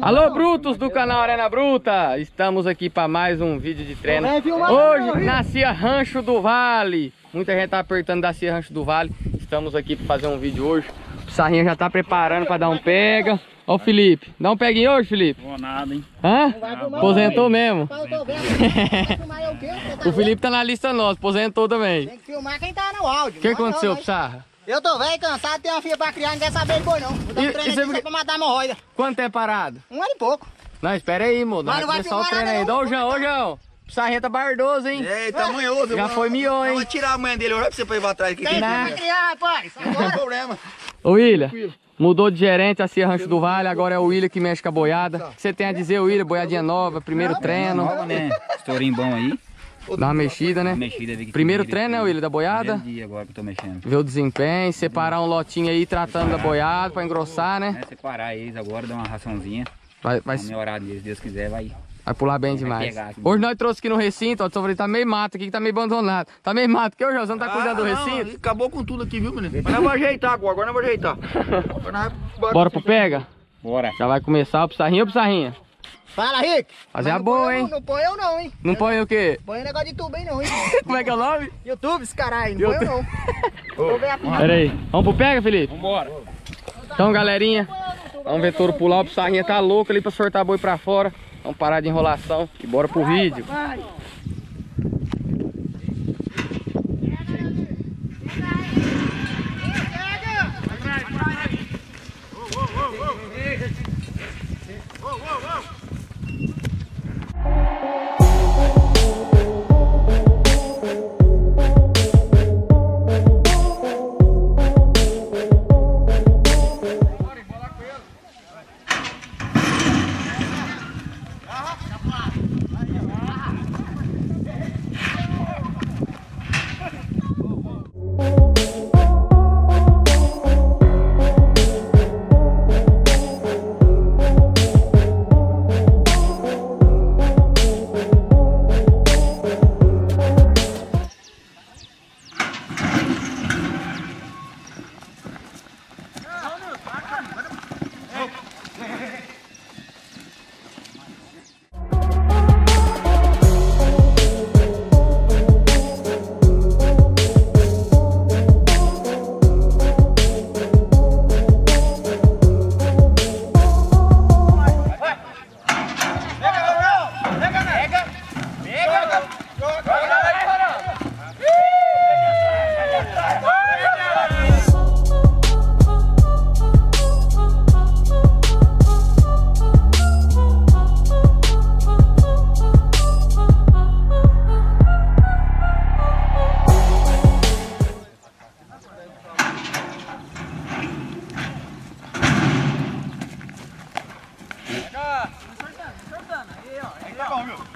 Alô, brutos do canal Arena Bruta! Estamos aqui para mais um vídeo de treino. Hoje na Cia Rancho do Vale. Muita gente tá apertando da Cia Rancho do Vale. Estamos aqui para fazer um vídeo hoje. O Sarrinha já tá preparando para dar um pega. Ó o Felipe. Dá um peguinho hoje, Felipe? Vou nada, hein? Hã? Aposentou mesmo. O Felipe tá na lista nossa, aposentou também. Tem que filmar quem tá no áudio. O que Não, aconteceu não, pro Sarra? Eu tô velho, cansado, tenho uma filha pra criar, não quer saber de boi não. E- treinando e você aqui só pra matar a hemorroida. Quanto tempo parado? Um ano e pouco. Não, espera aí, moço. Mas Vai não vai começar o treino aí. o João, ô João. Tá bardoso, hein? Ei, tá manhoso. Já foi mion, hein? Vou tirar a mãe dele, olha pra você pra ir pra trás aqui. Tem que criar, rapaz. Não tem problema. Ô William, mudou de gerente a Cia Rancho do Vale, agora é o William que mexe com a boiada. O que você tem a dizer, William? Boiadinha nova, primeiro treino. Nova, né? Estourinho bom aí. Dá uma mexida, né? Mexida, Primeiro treino, né, William, da boiada? Primeiro dia agora que eu tô mexendo. Ver o desempenho, separar um lotinho aí, tratando da boiada pra engrossar, né? É separar eles agora, dar uma raçãozinha. Vai, vai, Vai melhorar deles, se Deus quiser, vai. vai pular bem demais. pegar aqui. Hoje nós trouxemos aqui no recinto, ó, o tá meio mato aqui, que tá meio abandonado. Tá meio mato, que o José não tá cuidando do Ah, não, recinto? Acabou com tudo aqui, viu, menino? Mas nós vamos ajeitar agora, agora nós vamos ajeitar. Agora Bora pro pega? Bora. Já vai começar o Pissarrinha ou Pissarrinha? Fala, Rick. Fazer a boa, hein? Não, não põe eu não, hein? Não põe o quê? Põe negócio de YouTube, hein, não, hein? Como é que é o nome? YouTube, esse caralho. Não YouTube. põe eu não. Ô, aí. Vamos pro pega, Felipe? Vambora. Então, galerinha, vamos ver touro pular. O Sarrinha tá louco ali pra soltar boi pra fora. Vamos parar de enrolação e bora pro vídeo. Whoa, whoa, whoa! 好吃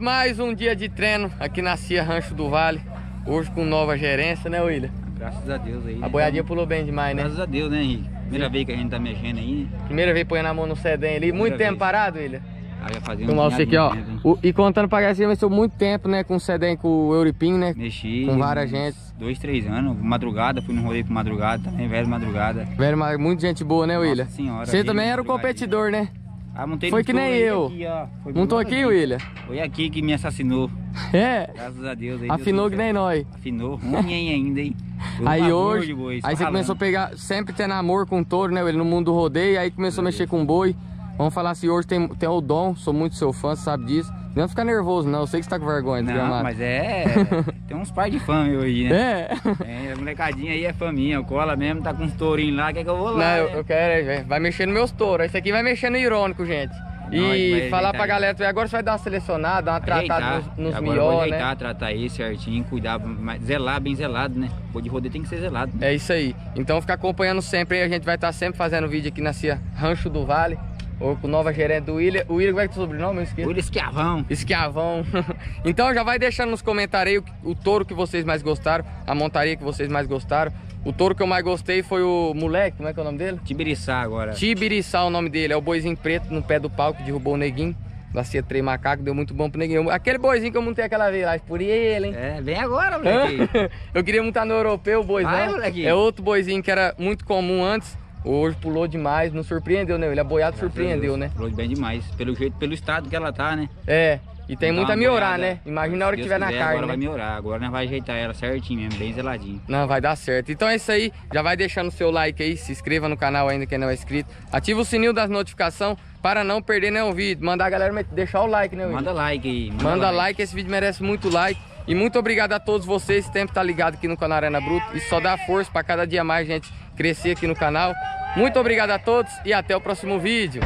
mais um dia de treino aqui na Cia Rancho do Vale. Hoje com nova gerência, né, William? Graças a Deus aí. A né? boiadinha pulou bem demais, né? Graças a Deus, né, Henrique? Primeira vez que a gente tá mexendo aí, né? Primeira vez põe na mão no sedem ali. Muito Primeira tempo vez. parado, William? Um você aqui, ó. tempo, né? O- e contando pra galera, você venceu muito tempo, né? Com o sedem com o Euripim, né? Mexi. Com várias uns gentes. Dois, três anos. Madrugada, fui no rolê com madrugada também, velho madrugada. Velho, mas muita gente boa, né, Nossa William? senhora, Você também era o competidor, né? Ah, montei Foi que nem eu. Aqui. Foi Montou bem aqui, William? Foi aqui que me assassinou. É. Graças a Deus. Aí Afinou que nem nós. Afinou. Ruim ainda, hein? Foi Aí hoje, boi, aí você ralando. começou a pegar, sempre tendo amor com touro, né? Ele no mundo do rodeio, aí começou a mexer com boi. Vamos falar assim, hoje tem, tem o dom, sou muito seu fã, você sabe disso. Não ficar nervoso, não, eu sei que você tá com vergonha, Não, desgramado. mas é. tem uns par de fã meu aí, né? É. É, a molecadinha aí é fã minha. O Cola mesmo tá com uns tourinhos lá, quer que eu vou Não, lá? eu, né? eu quero, é, vai mexer nos meus touros. Esse aqui vai mexer no irônico, gente. Não, E falar pra aí. galera, agora você vai dar uma selecionada, dar uma tratada Ajeitar. nos, nos Agora vou ajeitar, né? tratar ele certinho, cuidar, mas zelar, bem zelado, né? Boi de rodeio tem que ser zelado. né? É isso aí. Então fica acompanhando sempre aí, a gente vai estar sempre fazendo vídeo aqui na Cia Rancho do Vale. Ou com o nova gerente do William. O William, como é que é o sobrenome? Eu esqueci. Esse esquiavão. Esquiavão. então já vai deixando nos comentários aí o, o touro que vocês mais gostaram, a montaria que vocês mais gostaram. O touro que eu mais gostei foi o moleque, como é que é o nome dele? Tibiriçá agora. Tibiriçá o nome dele, é o boizinho preto no pé do pau que derrubou o neguinho. Da Cia Três Macaco, deu muito bom pro neguinho. Aquele boizinho que eu montei aquela vez lá, por ele, hein? É, vem agora, moleque. eu queria montar no europeu o boizão. Vai, moleque. é outro boizinho que era muito comum antes. Hoje pulou demais, não surpreendeu, né? Ele é boiado, surpreendeu, né? Falou bem demais. Pelo jeito, pelo estado que ela tá, né? É, e tem muito a melhorar, né? Imagina a hora que tiver Deus na quiser, carne, Agora vai né? melhorar. Agora nós vai ajeitar ela certinho mesmo, bem zeladinho. Não, vai dar certo. Então é isso aí. Já vai deixando o seu like aí, se inscreva no canal ainda quem não é inscrito. Ativa o sininho das notificações para não perder nenhum vídeo. Mandar a galera deixar o like, né, Will? Manda like aí. Manda like, esse vídeo merece muito like. E muito obrigado a todos vocês, sempre tá ligado aqui no canal Arena Bruto. Isso só dá força para cada dia mais gente crescer aqui no canal. Muito obrigado a todos e até o próximo vídeo.